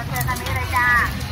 老ชิญทา